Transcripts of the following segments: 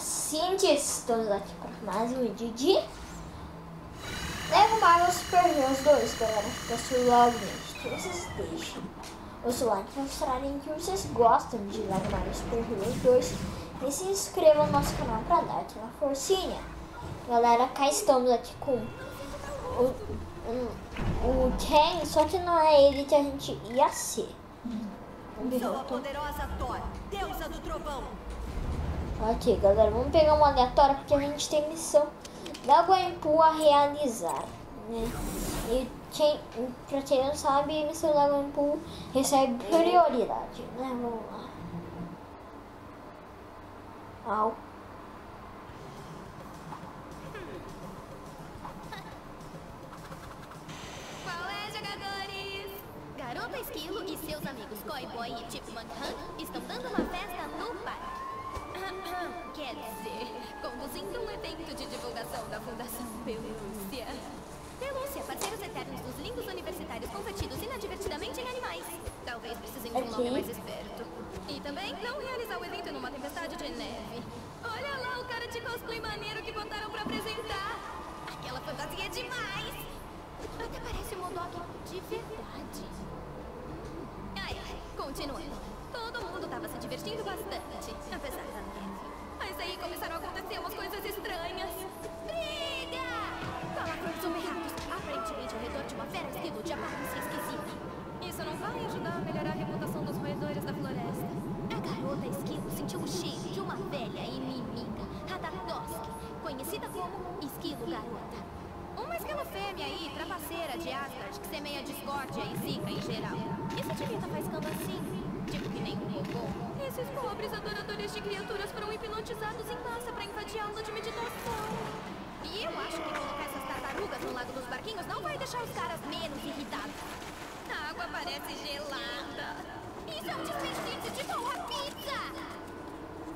Sim, estamos aqui para mais um vídeo de Marvel Super Heroes 2, galera. Peço logo, gente, que vocês deixem o seu like para mostrarem que vocês gostam de Lego Marvel Super Heroes 2 e se inscrevam no nosso canal para dar uma forcinha. Galera, cá estamos aqui com o, o, o Ken, só que não é ele que a gente ia ser. Sou a poderosa Thor, deusa do trovão. Ok, galera, vamos pegar uma aleatória porque a gente tem missão da Gwenpool a realizar, né? E quem, pra quem não sabe, a missão da Gwenpool recebe prioridade, né? Vamos lá. Au. É? Garota Esquilo e seus amigos Koi Boy e Chip Han estão dando uma festa no parque. Quer dizer, conduzindo um evento de divulgação da Fundação Pelúcia. Pelúcia, parceiros eternos dos lindos universitários convertidos inadvertidamente em animais. Talvez precisem de um nome mais esperto. E também não realizar o evento numa tempestade de neve. Olha lá o cara de cosplay maneiro que botaram pra apresentar. Aquela fantasia é demais. Até parece um Modok de verdade. Ai, ai, continuando. Todo mundo tava se divertindo bastante, apesar da começaram a acontecer umas coisas estranhas. Briga! Palavrões errados. Aparentemente ao redor de uma fera esquilo de aparência esquisita. Isso não vai ajudar a melhorar a reputação dos roedores da floresta. A garota esquilo sentiu o cheiro de uma velha inimiga, Ratatosk, conhecida como Esquilo Garota. Uma esquilo fêmea aí, trapaceira de Asgard, que semeia discórdia e zica em geral. E se devia tá faiscando assim? Tipo que nem um robô? Esses pobres adoradores de criaturas foram hipnotizados em massa pra invadir a aula de meditação. E eu acho que colocar essas tartarugas no lago dos barquinhos não vai deixar os caras menos irritados. A água parece gelada. Isso é um desperdício de boa pizza!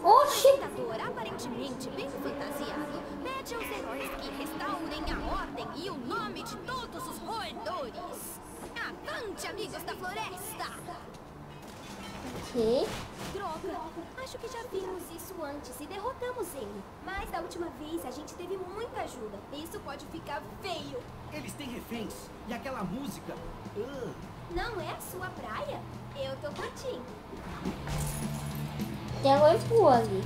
Oxi! O ditador, aparentemente bem fantasiado, pede aos heróis que restaurem a ordem e o nome de todos os roedores. Avante, amigos da floresta! Ok. Droga! Acho que já vimos isso antes e derrotamos ele. Mas da última vez a gente teve muita ajuda. Isso pode ficar feio. Eles têm reféns. E aquela música. Ah, Não é a sua praia? Eu tô curtindo. Tem a Gwenpool ali.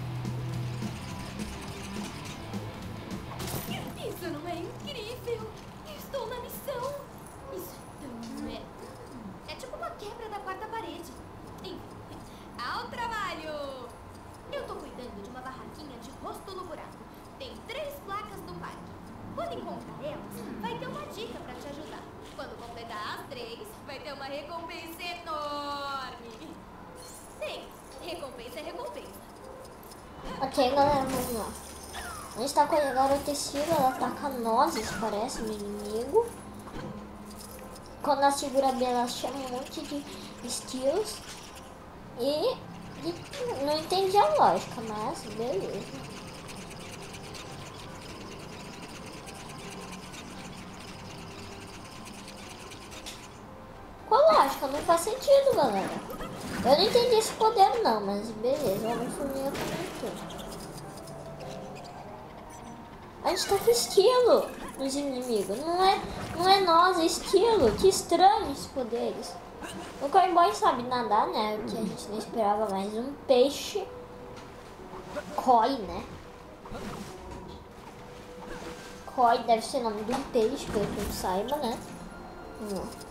Ao trabalho! Eu tô cuidando de uma barraquinha de rosto no buraco. Tem três placas no parque. Quando encontrar elas, vai ter uma dica pra te ajudar. Quando completar as três, vai ter uma recompensa enorme. Sim, recompensa é recompensa. Ok, galera, vamos lá. A gente tá com a garota estilo, ela ataca nozes, parece, no inimigo. Quando ela segura bem, ela chama um monte de estilos. E, e não entendi a lógica, mas beleza. Qual lógica? Não faz sentido, galera. Eu não entendi esse poder não, mas beleza, o Homem-Formiga comentou. A gente tá com estilo nos inimigos. Não é, não é nós, é estilo. Que estranho esses poderes. O Cowboy sabe nadar, né? O que a gente não esperava mais. Um peixe. Koi, né? Koi deve ser nome de um peixe, pelo que eu saiba, né? Lá.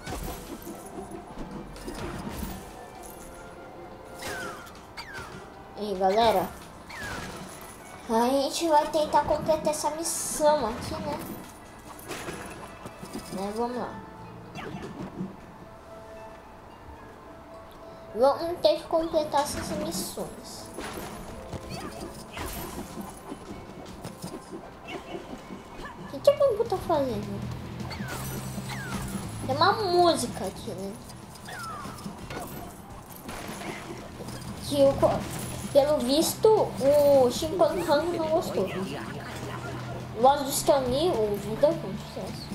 E galera, a gente vai tentar completar essa missão aqui, né? né? Vamos lá. Vamos ter que completar essas missões. O que a Bambu tá fazendo? Tem uma música aqui, né? Que o, co- pelo visto o Chimpan Han não gostou. Voz do Stan Lee, ouvida com sucesso.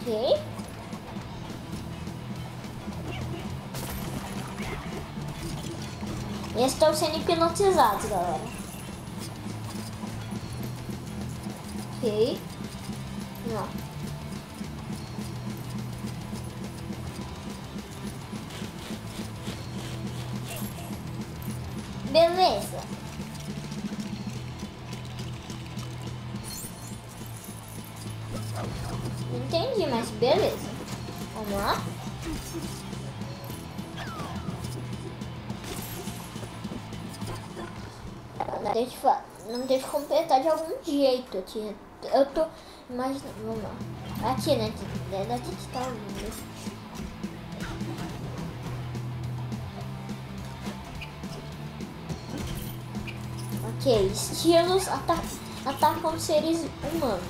Ok. Eles estão sendo hipnotizados, galera. Ok. Não. De algum jeito aqui. Eu tô imaginando. Vamos lá. Aqui, né? É daqui que tá ouvindo. Ok, estilos ata atacam seres humanos.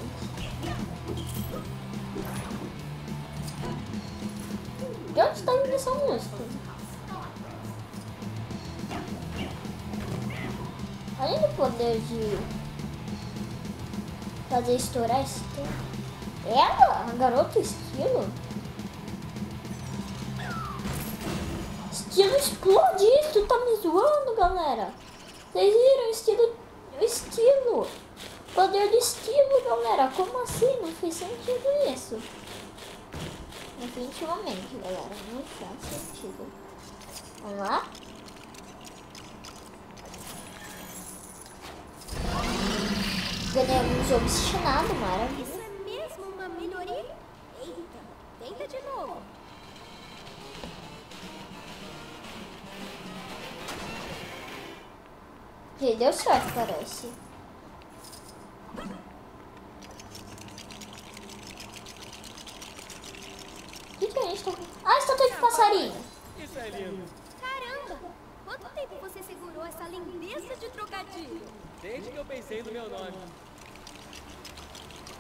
De onde está vindo essa música? Além do poder de fazer estourar esse tempo. Ela? A garota estilo? Estilo explode isso, tá me zoando, galera. Vocês viram o estilo? O estilo. Poder de estilo, galera. Como assim? Não fez sentido isso. Definitivamente, galera. Não faz sentido. Vamos lá. Ganhamos obstinado, Isso maravilha. é mesmo uma melhoria? Eita, tenta de novo. Ok, deu certo, parece. O que, que a gente tá com? Ah, estátua de passarinho. Isso é lindo. Caramba! Quanto tempo você segurou essa lindeza de trocadilho? Desde que eu pensei no meu nome.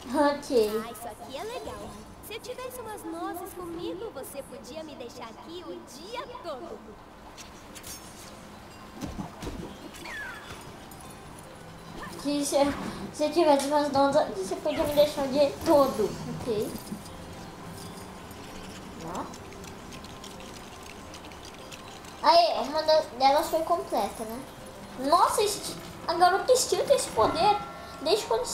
Ok. Ah, isso aqui é legal. Se eu tivesse umas nozes comigo, você podia me deixar aqui o dia todo. Que se, se eu tivesse umas notas, você podia me deixar o dia todo. Ok. Aí, uma delas foi completa, né? Nossa, a garota Steel tem esse poder desde quando.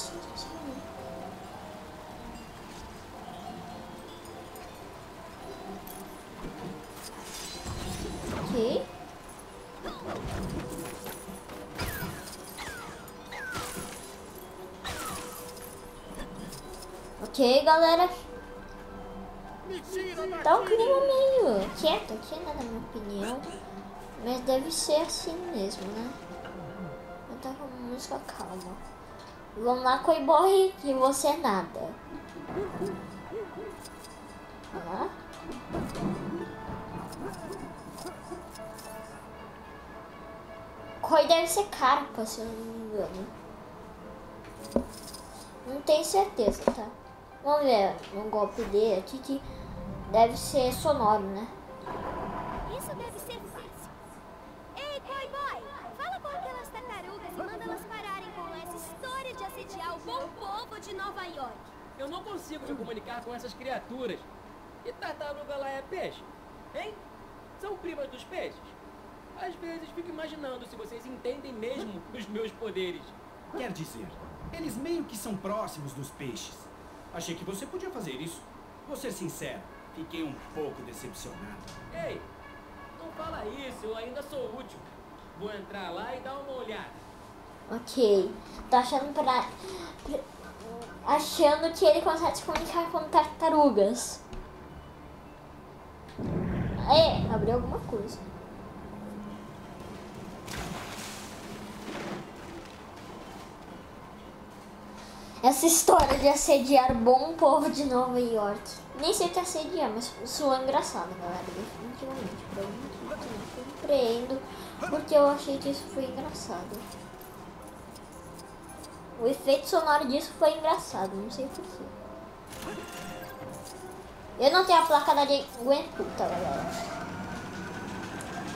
Galera. Tá um clima meio quieto aqui, né, na minha opinião. Mas deve ser assim mesmo, né? Eu tá com música calma. Vamos lá, Coiboy, que você é nada. Vamos lá. Koi deve ser carpa, se eu não me engano. Não tenho certeza, tá? Vamos ver um golpe dele aqui que deve ser sonoro, né? Isso deve ser fácil. Ei, Boy Boy! Fala com aquelas tartarugas e manda elas pararem com essa história de assediar o bom povo de Nova York. Eu não consigo me comunicar com essas criaturas. E tartaruga lá é peixe? Hein? São primas dos peixes? Às vezes fico imaginando se vocês entendem mesmo os meus poderes. Quer dizer, eles meio que são próximos dos peixes. Achei que você podia fazer isso. Vou ser sincero, fiquei um pouco decepcionado. Ei, não fala isso, eu ainda sou útil. Vou entrar lá e dar uma olhada. Ok. Tá achando pra- Achando que ele consegue se comunicar com tartarugas. É, abriu alguma coisa. Essa história de assediar o bom povo de Nova York. Nem sei se assediar, mas soou engraçado, galera. Definitivamente. Pra que não compreendo. Porque eu achei que isso foi engraçado. O efeito sonoro disso foi engraçado, não sei porquê. Eu não tenho a placa da Gwen Puta, galera.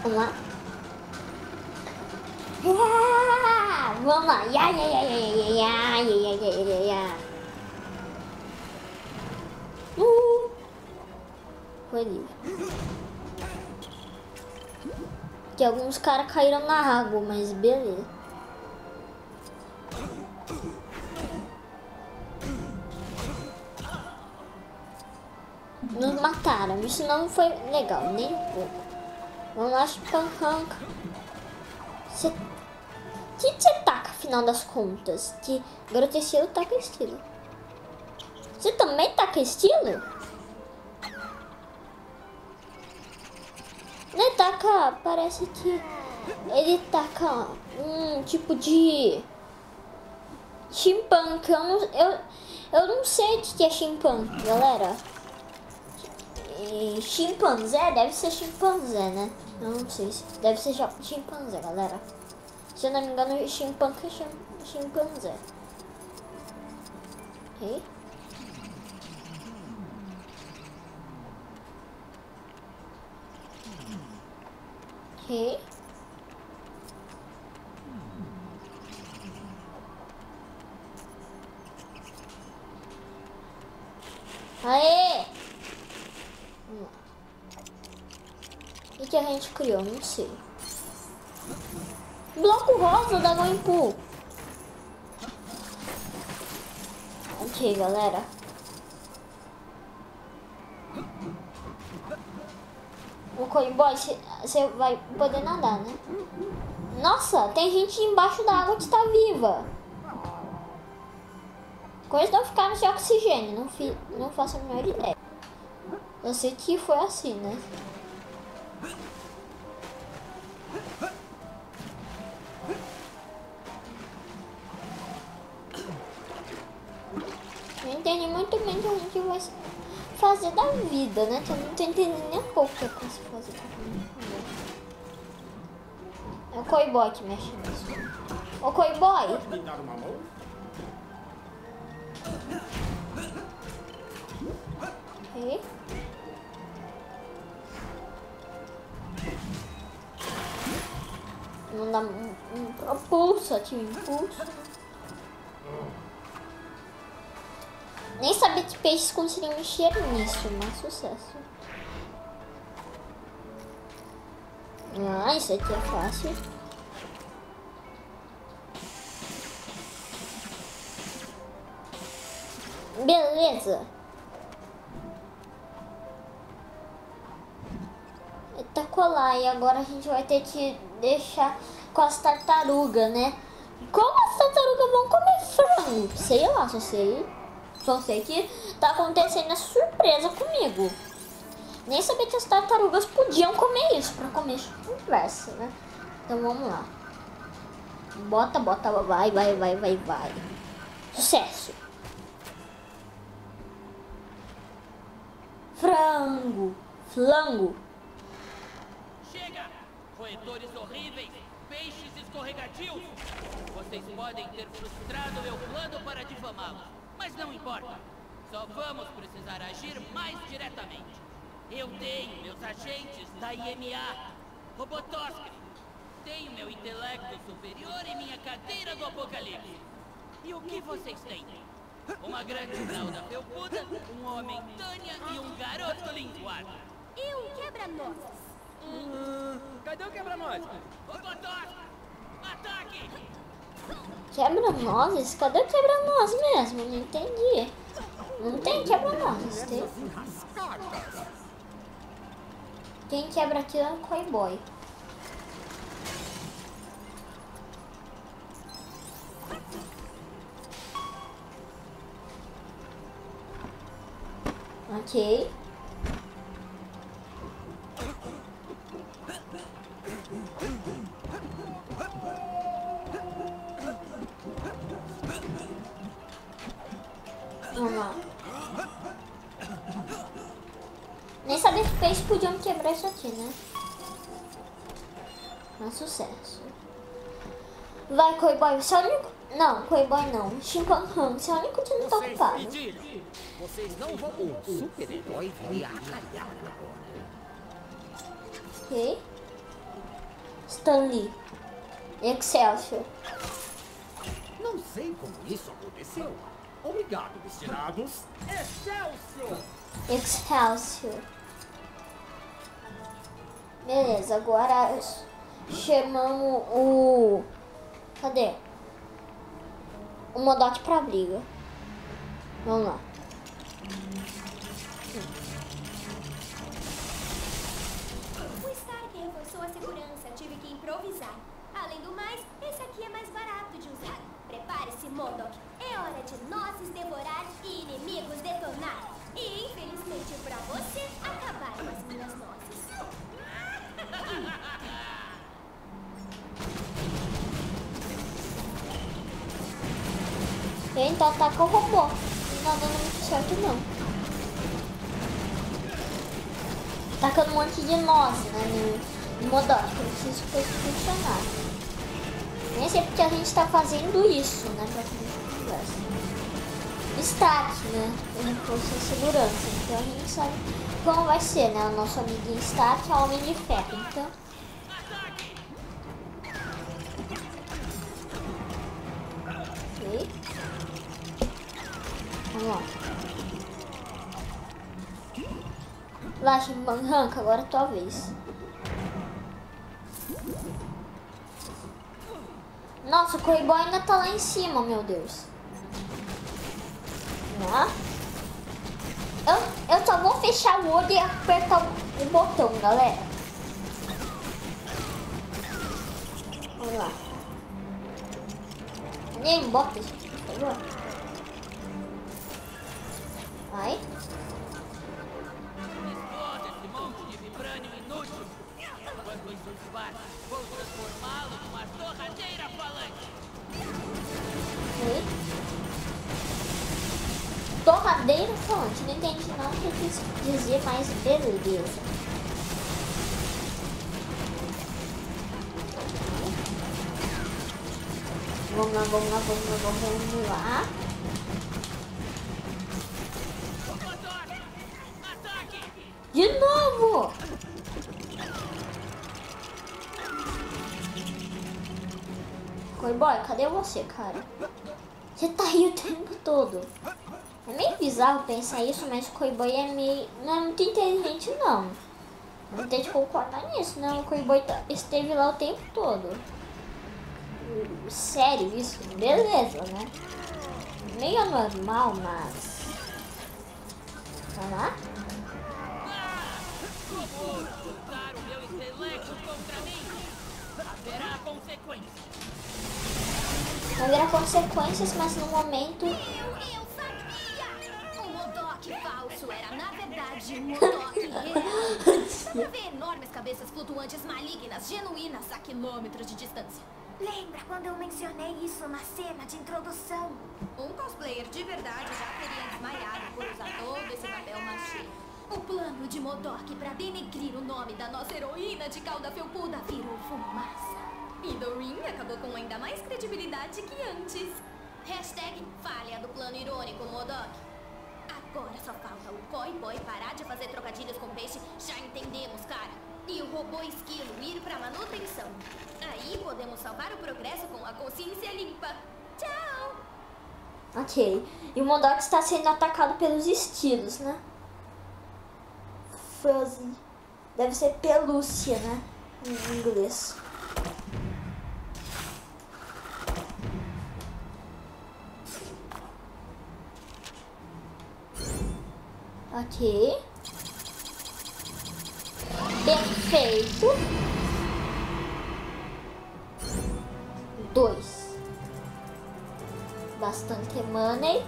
Vamos lá. Ah, vamos lá. Ya, ya, ya, ya, ya, ya, ya, ya, ya, ya, ya. Uh. Foi livre. Que alguns caras caíram na água, mas beleza. Nos mataram. Isso não foi legal, nem um pouco. Vamos lá, Chipancanca. Você... Que você taca, afinal das contas? Que garota estilo taca estilo. Você também taca estilo? Ele taca, parece que ele taca um tipo de chimpanque. Eu não, eu, eu não sei o que é chimpanque, galera. Chimpanzé, deve ser chimpanzé, né? Eu não sei se deve ser chimpanzé, galera. 现在应该那新本科新新棍子。诶、欸。嘿，哎，嗯，이제는축구용지 Bloco rosa da Goimpu. Ok, galera. O Coinboy, você vai poder nadar, né? Nossa, tem gente embaixo da água que está viva. Coisa não ficar sem oxigênio, não, fi, não faço a menor ideia. Eu sei que foi assim, né? Fazer da vida, né? Eu não tô entendendo nem um pouco o que é pra se fazer da vida. É o Coiboy que mexe nisso. Ô Coiboy! Ok. Não dá um, um propulso aqui, um impulso. Nem sabia que peixes conseguiam mexer nisso, mas sucesso. Ah, isso aqui é fácil. Beleza. Tá colar e agora a gente vai ter que deixar com as tartarugas, né? Como as tartarugas vão comer frango? Sei lá, só sei. Só sei que tá acontecendo a surpresa comigo. Nem sabia que as tartarugas podiam comer isso pra comer conversa, né? Então vamos lá. Bota, bota, vai, vai, vai, vai, vai. Sucesso. Frango. Flango. Chega! Roedores horríveis! Peixes escorregadios! Vocês podem ter frustrado meu plano para difamá-los, mas não importa. Só vamos precisar agir mais diretamente. Eu tenho meus agentes da IMA, Robotosk. Tenho meu intelecto superior e minha cadeira do apocalipse. E o que vocês têm? Uma grande fralda felpuda, um homem Tânia e um garoto linguado. E um quebra-nozes. Hum, cadê o quebra-nozes? Robotosk! Ataque! Quebra-nozes? Cadê o quebra-nozes mesmo? Não entendi. Não tem quebra-nozes, tem? Quem quebra aqui é o Coiboy. Ok. Coiboy, você é o único... Não, Coiboy não. Chimpanhão, você é o único que não tá ocupado. Vocês não vão. O super-herói acalhar Ok. Stanley. Excelsior. Não sei como isso aconteceu. Obrigado, destinados. Excelsior! Excelsior. Beleza, agora chamamos o. Cadê? O Modok pra briga. Vamos lá. O Stark reforçou a segurança, tive que improvisar. Além do mais, esse aqui é mais barato de usar. Prepare-se, Modok. É hora de nozes devorar e inimigos detonar. E, infelizmente pra você, acabar com as minhas nozes. Então ataca o robô. Não tá dando muito certo não. Tacando um monte de nós, né? No, no Modok. Eu isso funcionar. Nem sei porque a gente tá fazendo isso, né? Pra que a gente conversa. Stark, né? O reforço de segurança. Então a gente sabe como vai ser, né? O nosso amiguinho Stark é o Homem de Ferro. Então. Vamos lá. Laje arranca, agora é tua vez. Nossa, o Coiboy ainda tá lá em cima, meu Deus. Né? Eu, eu só vou fechar o olho e apertar o, o botão, galera. Vamos lá. Nem bota, por favor. Torradeira falante. Não entendi não o que eu quis dizer, mas beleza. Vamos lá, vamos lá, vamos lá, vamos lá. De novo! Coiboy, cadê você, cara? Você tá aí o tempo todo. É meio bizarro pensar isso, mas o Coiboy é meio... não é muito inteligente, não. Não tem que concordar nisso, não. O Coiboy tá- esteve lá o tempo todo. Sério isso? Beleza, né? Meio normal, mas... Vamos lá? Haverá. Vai consequências, mas no momento... falso era, na verdade, um Modok real. Dá pra ver enormes cabeças flutuantes malignas, genuínas, a quilômetros de distância. Lembra quando eu mencionei isso na cena de introdução? Um cosplayer de verdade já teria desmaiado por usar todo esse papel machê. O plano de Modok pra denegrir o nome da nossa heroína de cauda felpuda virou fumaça. E Doreen acabou com ainda mais credibilidade que antes. Hashtag falha do plano irônico, Modok. Agora só falta o Koi Boy parar de fazer trocadilhos com peixe, já entendemos, cara. E o robô esquilo ir pra manutenção. Aí podemos salvar o progresso com a consciência limpa. Tchau! Ok. E o Modok está sendo atacado pelos estilos, né? Fuzzy. Deve ser pelúcia, né? Em inglês. Ok. Perfeito. Dois. Bastante money.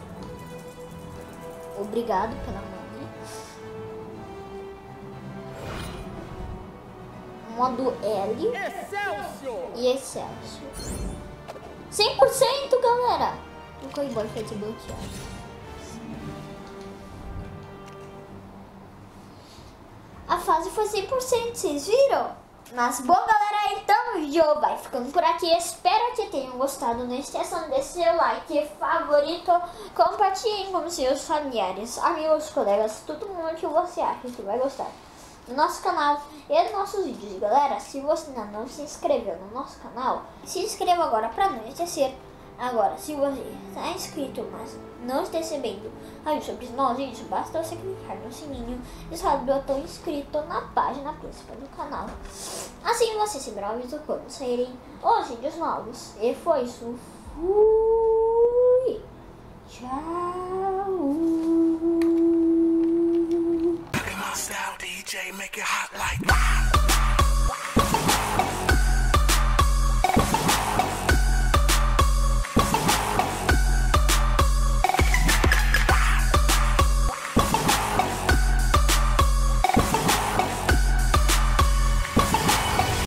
Obrigado pela money. Modo L Excelsior! e Excelsior. 100% galera! O Coiboy foi desbloqueado. Foi 100%, vocês viram? Mas bom galera, então o vídeo vai ficando por aqui. Espero que tenham gostado. Não esqueçam de seu like, favorito, compartilhem com seus familiares, amigos, colegas, todo mundo que você acha que vai gostar do nosso canal e dos nossos vídeos. E galera, se você ainda não se inscreveu no nosso canal, se inscreva agora para não esquecer. Agora, se você está inscrito, mas não está recebendo aviso sobre nós, gente, basta você clicar no sininho e sabe do botão inscrito na página principal do canal. Assim você receberá aviso quando saírem os vídeos novos. E foi isso. Fui! Tchau!